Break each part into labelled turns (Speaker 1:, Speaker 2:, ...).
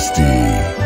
Speaker 1: Tasty.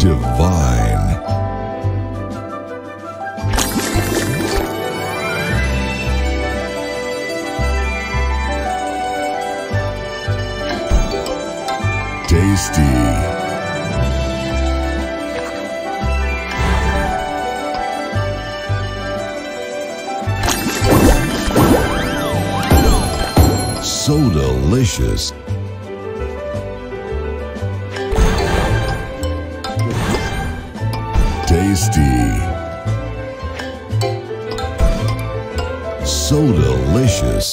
Speaker 1: Divine. Tasty. So delicious.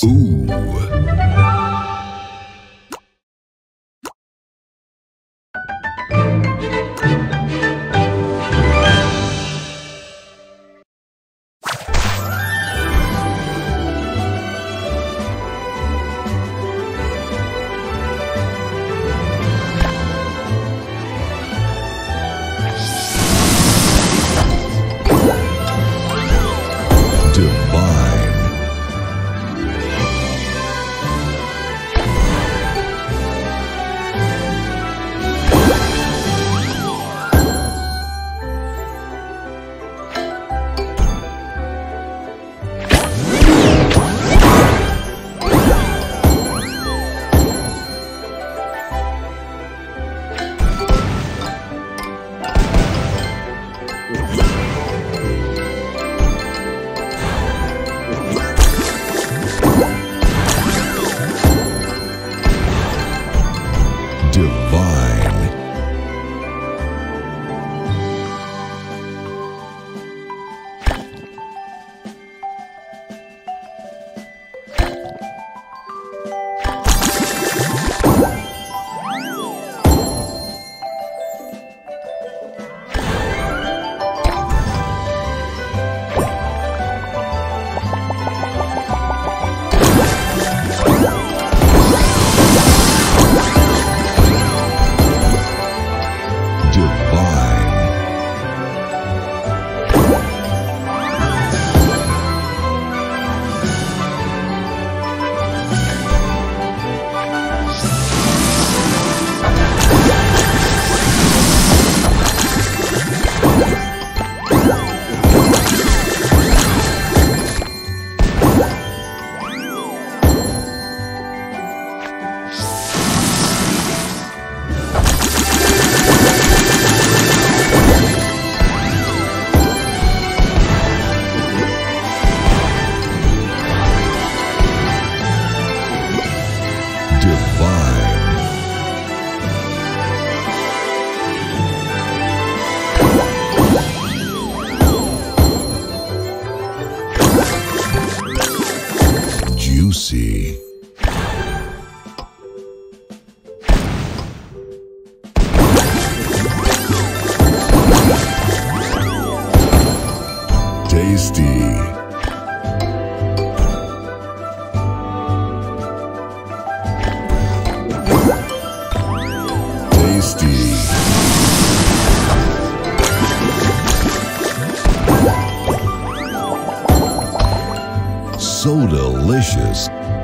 Speaker 1: Ooh. Delicious.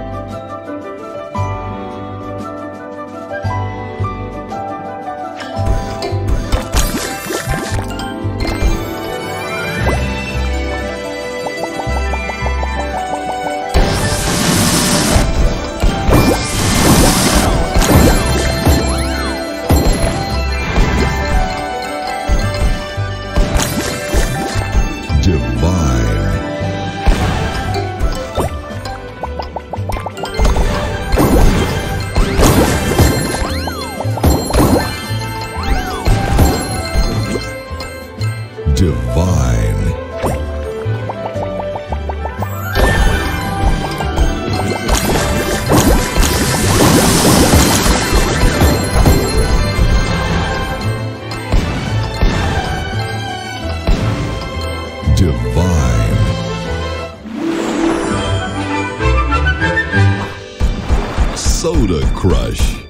Speaker 1: Buddha Crush.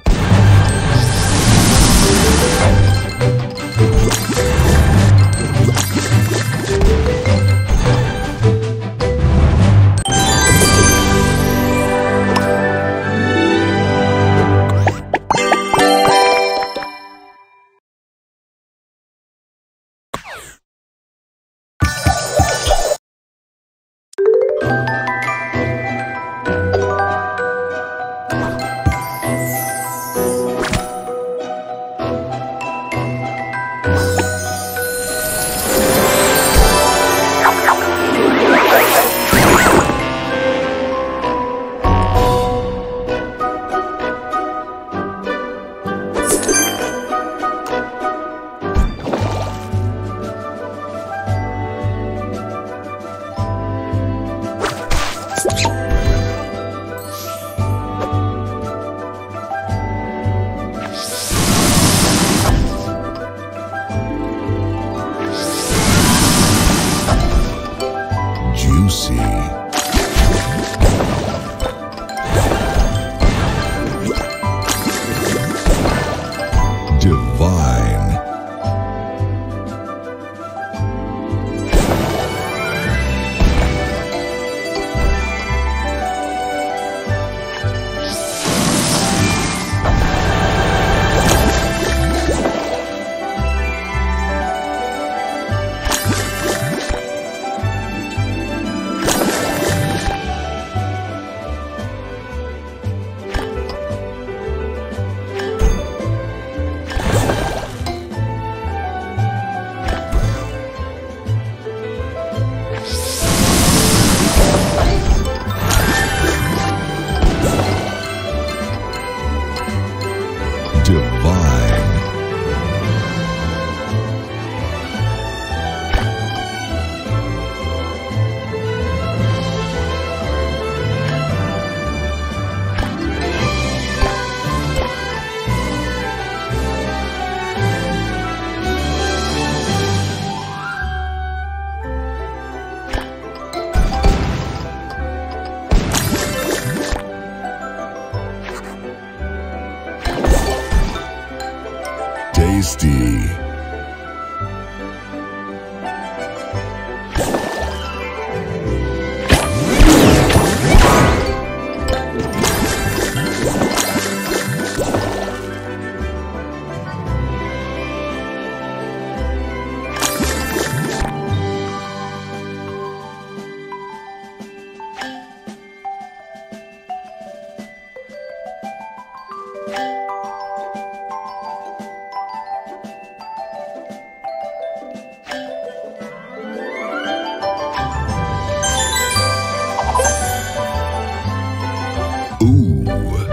Speaker 1: Tasty. Ooh.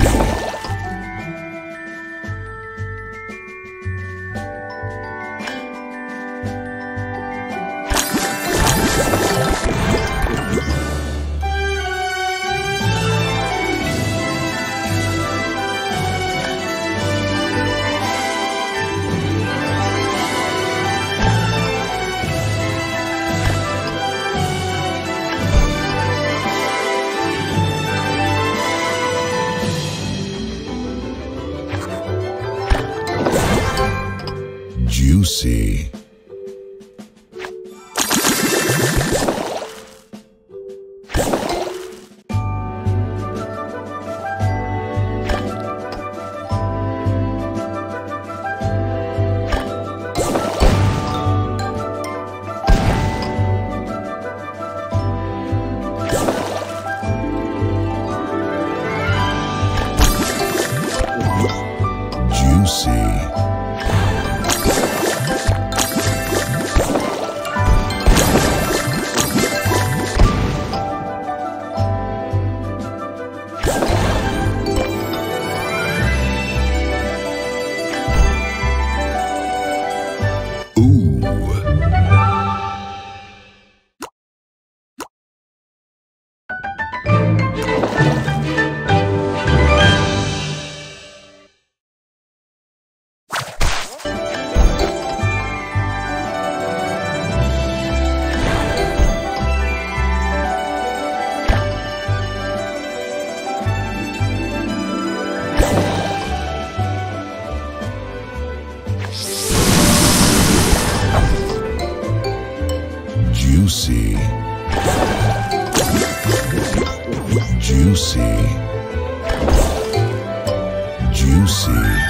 Speaker 1: Juicy. Juicy. Juicy.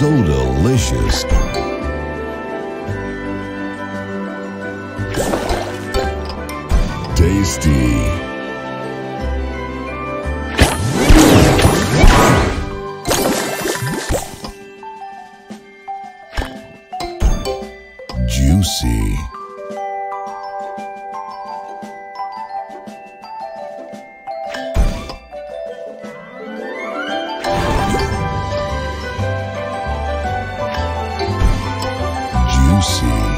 Speaker 1: So delicious. Tasty.
Speaker 2: Music.